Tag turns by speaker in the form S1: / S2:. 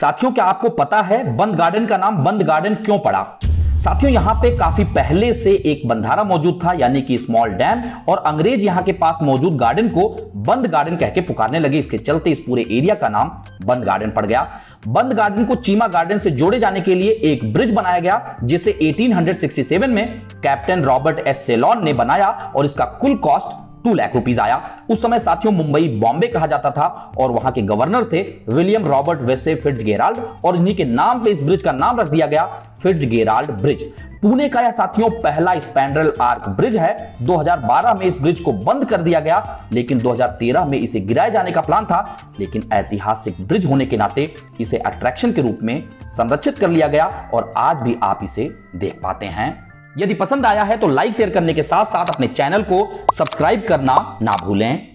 S1: साथियों, क्या आपको पता है बंद गार्डन का नाम बंद गार्डन क्यों पड़ा? साथियों, यहाँ पे काफ़ी पहले से एक बंधारा मौजूद था, यानी कि स्मॉल डैम, और अंग्रेज़ यहाँ के पास मौजूद गार्डन को बंद गार्डन कह के पुकारने लगे। इसके चलते इस पूरे एरिया का नाम बंद गार्डन पड़ गया। बंद गार्डन को चीमा गार्डन से जोड़े जाने के लिए एक ब्रिज बनाया गया, जिसे 1867 में कैप्टन रॉबर्ट एस सेलॉन ने बनाया, और इसका कुल कॉस्ट टू लाख रुपीज़ आया। उस समय साथियों मुंबई बॉम्बे कहा जाता था और वहाँ के गवर्नर थे William Robert Vesey Fitzgerald और इन्हीं के नाम पे इस ब्रिज का नाम रख दिया गया फिट्ज गेराल्ड ब्रिज। पुणे का यह साथियों पहला स्पैंड्रल आर्क ब्रिज है। 2012 में इस ब्रिज को बंद कर दिया गया, लेकिन 2013 में इसे गिराए जाने का प्लान था, लेकिन ऐतिहासिक ब्रिज होने के नाते इसे अट्रैक्शन के रूप में संरक्षित कर लिया गया और आज भी आप इसे देख पाते हैं। यदि पसंद आया है तो लाइक, शेयर करने के साथ साथ अपने चैनल को सब्सक्राइब करना ना भूलें।